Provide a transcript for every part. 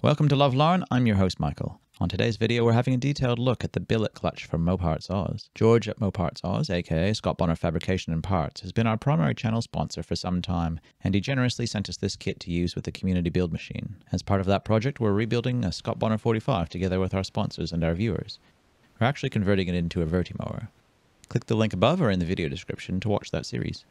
Welcome to Love Larn, I'm your host Michael. On today's video, we're having a detailed look at the billet clutch from Mow Parts Oz. George at Mow Parts Oz, aka Scott Bonnar Fabrication and Parts, has been our primary channel sponsor for some time, and he generously sent us this kit to use with the community build machine. As part of that project, we're rebuilding a Scott Bonnar 45 together with our sponsors and our viewers. We're actually converting it into a Vertimower. Click the link above or in the video description to watch that series.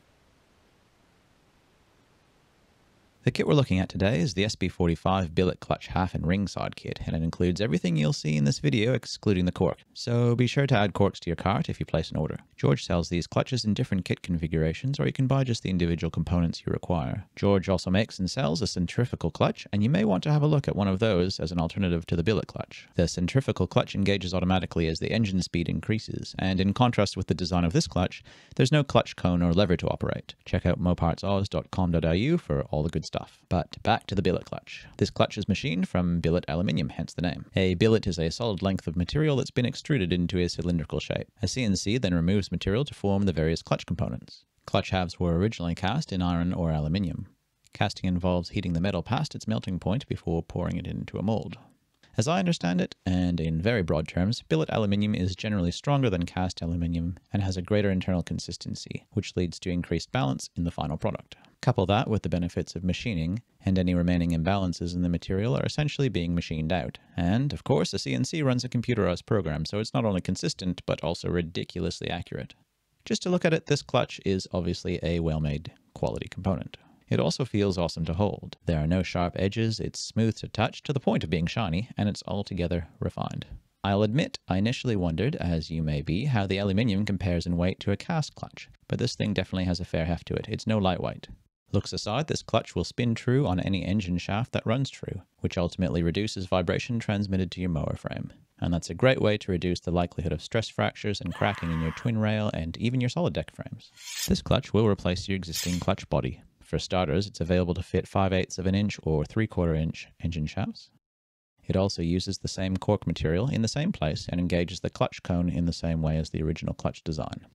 The kit we're looking at today is the SB45 billet clutch half and ringside kit, and it includes everything you'll see in this video excluding the cork. So be sure to add corks to your cart if you place an order. George sells these clutches in different kit configurations, or you can buy just the individual components you require. George also makes and sells a centrifugal clutch, and you may want to have a look at one of those as an alternative to the billet clutch. The centrifugal clutch engages automatically as the engine speed increases, and in contrast with the design of this clutch, there's no clutch cone or lever to operate. Check out mowpartsoz.com.au for all the good stuff. But back to the billet clutch. This clutch is machined from billet aluminium, hence the name. A billet is a solid length of material that's been extruded into a cylindrical shape. A CNC then removes material to form the various clutch components. Clutch halves were originally cast in iron or aluminium. Casting involves heating the metal past its melting point before pouring it into a mold. As I understand it, and in very broad terms, billet aluminium is generally stronger than cast aluminium and has a greater internal consistency, which leads to increased balance in the final product. Couple that with the benefits of machining, and any remaining imbalances in the material are essentially being machined out. And, of course, a CNC runs a computerized program, so it's not only consistent, but also ridiculously accurate. Just to look at it, this clutch is obviously a well-made quality component. It also feels awesome to hold. There are no sharp edges, it's smooth to touch to the point of being shiny, and it's altogether refined. I'll admit, I initially wondered, as you may be, how the aluminium compares in weight to a cast clutch, but this thing definitely has a fair heft to it. It's no lightweight. Looks aside, this clutch will spin true on any engine shaft that runs true, which ultimately reduces vibration transmitted to your mower frame. And that's a great way to reduce the likelihood of stress fractures and cracking in your twin rail and even your solid deck frames. This clutch will replace your existing clutch body, for starters, it's available to fit 5 eighths of an inch or 3 quarter inch engine shafts. It also uses the same cork material in the same place and engages the clutch cone in the same way as the original clutch design.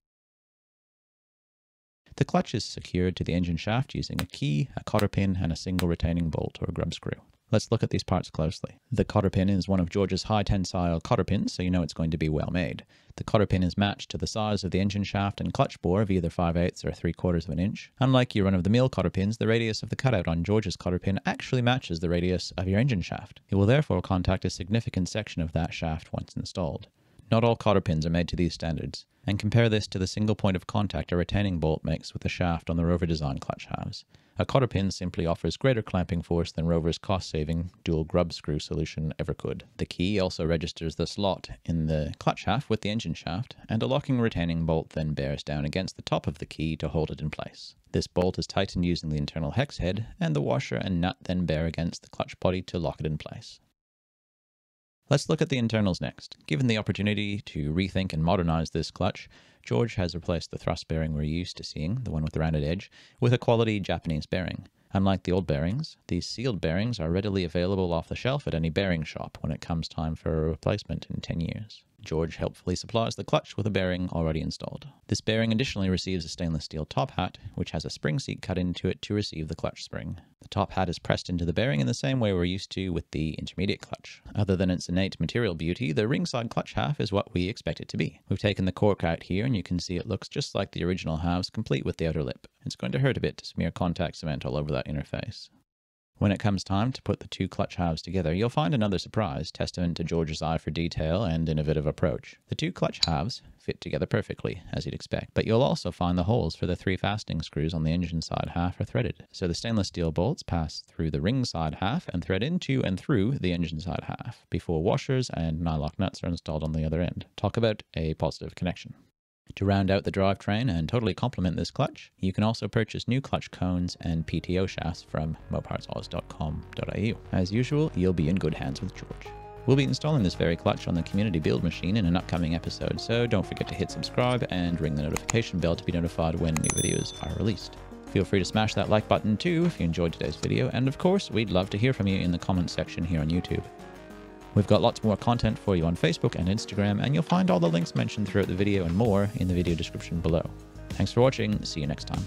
The clutch is secured to the engine shaft using a key, a cotter pin, and a single retaining bolt or grub screw. Let's look at these parts closely. The cotter pin is one of George's high tensile cotter pins, so you know it's going to be well made. The cotter pin is matched to the size of the engine shaft and clutch bore of either 5 eighths or 3 quarters of an inch. Unlike your run-of-the-mill cotter pins, the radius of the cutout on George's cotter pin actually matches the radius of your engine shaft. It will therefore contact a significant section of that shaft once installed. Not all cotter pins are made to these standards, and compare this to the single point of contact a retaining bolt makes with the shaft on the Rover design clutch halves. A cotter pin simply offers greater clamping force than Rover's cost-saving dual grub screw solution ever could. The key also registers the slot in the clutch half with the engine shaft, and a locking retaining bolt then bears down against the top of the key to hold it in place. This bolt is tightened using the internal hex head, and the washer and nut then bear against the clutch body to lock it in place. Let's look at the internals next. Given the opportunity to rethink and modernize this clutch, George has replaced the thrust bearing we're used to seeing, the one with the rounded edge, with a quality Japanese bearing. Unlike the old bearings, these sealed bearings are readily available off the shelf at any bearing shop when it comes time for a replacement in 10 years. George helpfully supplies the clutch with a bearing already installed. This bearing additionally receives a stainless steel top hat, which has a spring seat cut into it to receive the clutch spring. The top hat is pressed into the bearing in the same way we're used to with the intermediate clutch. Other than its innate material beauty, the ringside clutch half is what we expect it to be. We've taken the cork out here and you can see it looks just like the original halves, complete with the outer lip. It's going to hurt a bit to smear contact cement all over that interface. When it comes time to put the two clutch halves together, you'll find another surprise, testament to George's eye for detail and innovative approach. The two clutch halves fit together perfectly, as you'd expect, but you'll also find the holes for the three fastening screws on the engine side half are threaded. So the stainless steel bolts pass through the ring side half and thread into and through the engine side half, before washers and nylock nuts are installed on the other end. Talk about a positive connection. To round out the drivetrain and totally complement this clutch, you can also purchase new clutch cones and PTO shafts from mowpartsoz.com.au. As usual, you'll be in good hands with George. We'll be installing this very clutch on the community build machine in an upcoming episode, so don't forget to hit subscribe and ring the notification bell to be notified when new videos are released. Feel free to smash that like button too if you enjoyed today's video, and of course, we'd love to hear from you in the comments section here on YouTube. We've got lots more content for you on Facebook and Instagram, and you'll find all the links mentioned throughout the video and more in the video description below. Thanks for watching, see you next time.